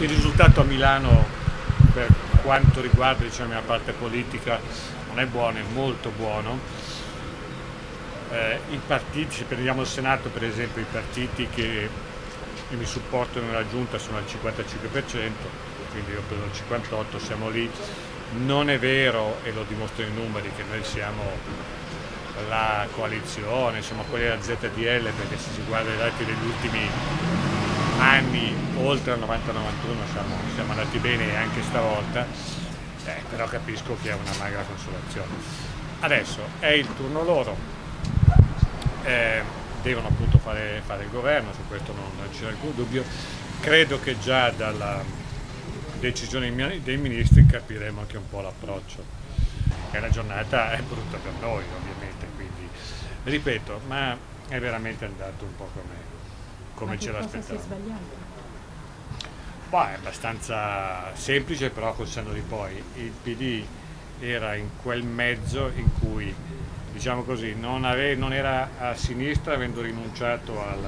il risultato a Milano per quanto riguarda diciamo, la parte politica non è buono, è molto buono. Eh, I partiti, se prendiamo il Senato per esempio, i partiti che, che mi supportano nella giunta sono al 55%, quindi io preso il 58%, siamo lì. Non è vero, e lo dimostrano i numeri, che noi siamo la coalizione, insomma quelli della ZDL, perché se si guarda i dati degli ultimi anni oltre al 90-91 siamo, siamo, andati bene anche stavolta, eh, però capisco che è una magra consolazione. Adesso è il turno loro, eh, devono appunto fare, fare, il governo, su questo non, non c'è alcun dubbio, credo che già dalla decisione dei ministri capiremo anche un po' l'approccio. Che la giornata è brutta per noi ovviamente, quindi ripeto, ma è veramente andato un po' come, come ce l'aspettavamo. Bah, è abbastanza semplice però col senno di poi. Il PD era in quel mezzo in cui diciamo così, non, ave, non era a sinistra avendo rinunciato al,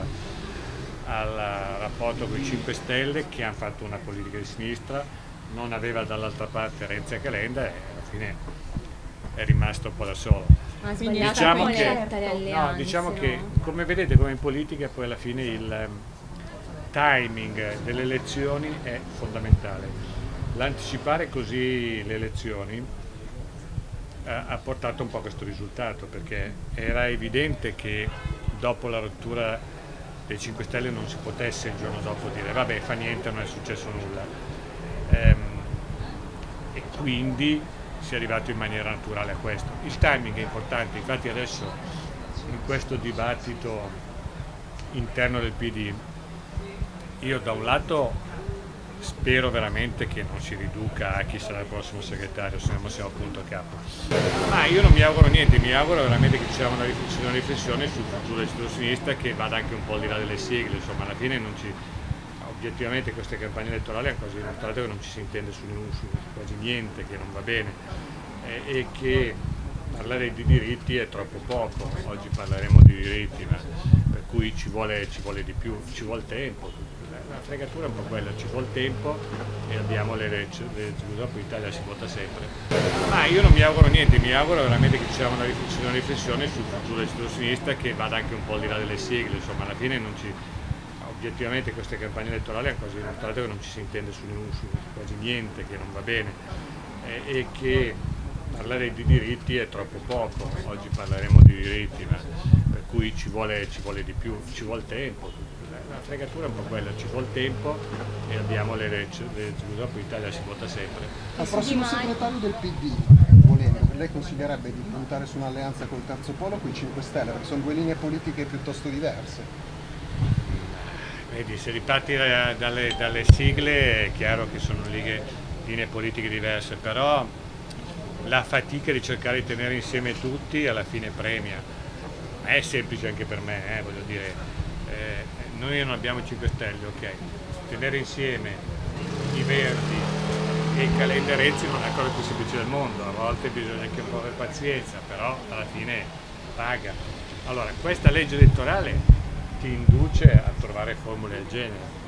al rapporto con i 5 Stelle che hanno fatto una politica di sinistra, non aveva dall'altra parte Renzi e Calenda e alla fine è rimasto un po' da solo. Diciamo che, no, diciamo che, come vedete come in politica poi alla fine il timing delle elezioni è fondamentale. L'anticipare così le elezioni eh, ha portato un po' a questo risultato perché era evidente che dopo la rottura dei 5 Stelle non si potesse il giorno dopo dire vabbè fa niente, non è successo nulla. Ehm, e quindi si è arrivato in maniera naturale a questo. Il timing è importante, infatti adesso in questo dibattito interno del PD io da un lato spero veramente che non si riduca a chi sarà il prossimo segretario, se no siamo appunto a capo. Ma io non mi auguro niente, mi auguro veramente che ci sia una riflessione, una riflessione sul futuro del centro-sinistra che vada anche un po' al di là delle sigle, insomma alla fine non ci, obiettivamente queste campagne elettorali hanno quasi dimostrato che non ci si intende su, su quasi niente, che non va bene. Eh, e che parlare di diritti è troppo poco, oggi parleremo di diritti, ma per cui ci vuole, ci vuole di più, ci vuole tempo, la fregatura è un po' quella, ci vuole tempo e abbiamo le leggi, dopo in Italia si vota sempre. Ma io non mi auguro niente, mi auguro veramente che ci sia una riflessione, una riflessione sul futuro del centro-sinistra che vada anche un po' al di là delle sigle, insomma alla fine non ci, obiettivamente queste campagne elettorali hanno quasi dimostrato che non ci si intende su, su quasi niente, che non va bene e, e che parlare di diritti è troppo poco, oggi parleremo di diritti, ma per cui ci vuole, ci vuole di più, ci vuole tempo. La fregatura è un po' quella, ci vuole tempo e abbiamo le leggi, dopo in Italia si vota sempre. Al prossimo segretario del PD, volendo, lei consiglierebbe di puntare su un'alleanza col terzo polo con i 5 Stelle, perché sono due linee politiche piuttosto diverse. Vedi, se riparti dalle, dalle sigle è chiaro che sono linee, linee politiche diverse, però la fatica di cercare di tenere insieme tutti alla fine premia. È semplice anche per me, eh, voglio dire, eh, noi non abbiamo 5 Stelle, ok, tenere insieme i Verdi e i calendarezzi non è la cosa più semplice del mondo, a volte bisogna anche un po' avere pazienza, però alla fine paga. Allora, questa legge elettorale ti induce a trovare formule del genere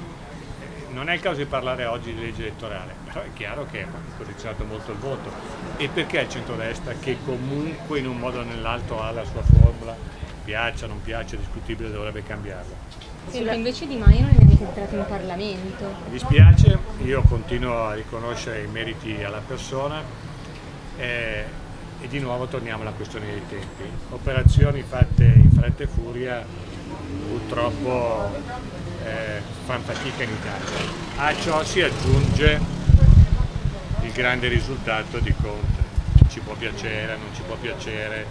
non è il caso di parlare oggi di legge elettorale, però è chiaro che ha condizionato molto il voto. E perché il centrodestra, che comunque in un modo o nell'altro ha la sua formula, piaccia, non piaccia, discutibile, dovrebbe cambiarla? Sembra invece Di Maio non è neanche entrato in Parlamento. Mi dispiace, io continuo a riconoscere i meriti alla persona eh, e di nuovo torniamo alla questione dei tempi. Operazioni fatte in fretta e furia purtroppo eh, fanno fatica in Italia. A ciò si aggiunge il grande risultato di Conte. Ci può piacere, non ci può piacere,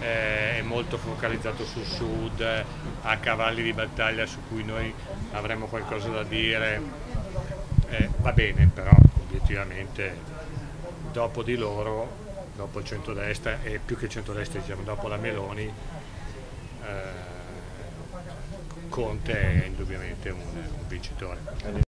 eh, è molto focalizzato sul sud, ha cavalli di battaglia su cui noi avremo qualcosa da dire. Eh, va bene, però obiettivamente dopo di loro, dopo il centrodestra e più che il centrodestra diciamo dopo la Meloni, eh, Conte è indubbiamente un, un vincitore.